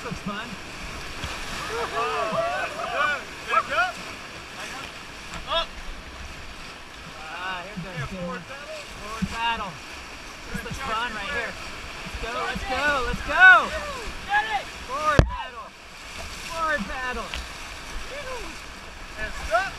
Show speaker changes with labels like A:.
A: fun. Ah, here yeah, Forward battle. Forward battle. This looks fun right here. Let's go, let's go, let's go. Forward battle. Forward battle.
B: And stop.